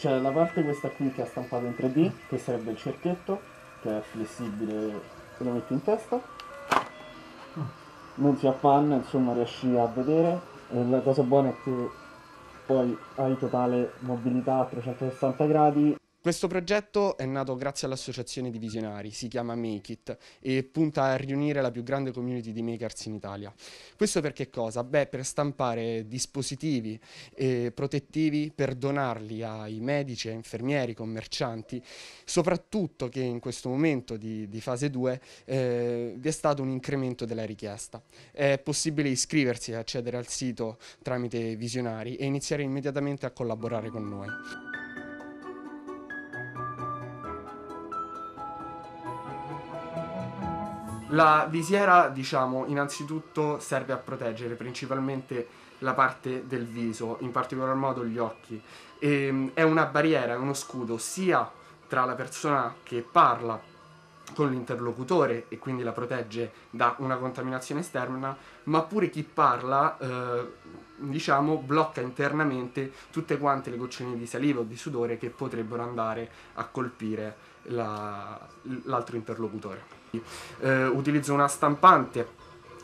c'è la parte questa qui che è stampata in 3D, che sarebbe il cerchietto, che è flessibile e lo metti in testa. Non si appanna, insomma riesci a vedere. E la cosa buona è che poi hai totale mobilità a 360 gradi questo progetto è nato grazie all'associazione di visionari, si chiama Make It e punta a riunire la più grande community di makers in Italia. Questo per cosa? Beh, per stampare dispositivi eh, protettivi per donarli ai medici, ai infermieri, commercianti, soprattutto che in questo momento di, di fase 2 eh, vi è stato un incremento della richiesta. È possibile iscriversi e accedere al sito tramite visionari e iniziare immediatamente a collaborare con noi. La visiera, diciamo, innanzitutto serve a proteggere principalmente la parte del viso, in particolar modo gli occhi. E, ehm, è una barriera, è uno scudo sia tra la persona che parla con l'interlocutore e quindi la protegge da una contaminazione esterna, ma pure chi parla, eh, diciamo, blocca internamente tutte quante le goccioline di saliva o di sudore che potrebbero andare a colpire la, l'altro interlocutore. Eh, utilizzo una stampante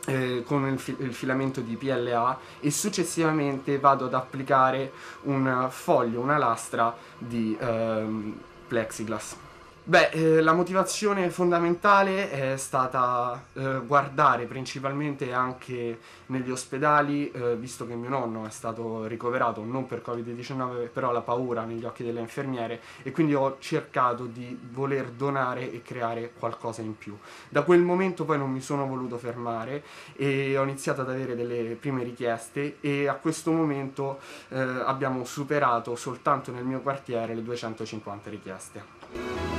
eh, con il, fi- il, filamento di PLA e successivamente vado ad applicare un foglio, una lastra di ehm, plexiglass. Beh, eh, la motivazione fondamentale è stata eh, guardare principalmente anche negli ospedali, eh, visto che mio nonno è stato ricoverato non per Covid-19, però la paura negli occhi delle infermiere e quindi ho cercato di voler donare e creare qualcosa in più. Da quel momento poi non mi sono voluto fermare e ho iniziato ad avere delle prime richieste e a questo momento eh, abbiamo superato soltanto nel mio quartiere le 250 richieste.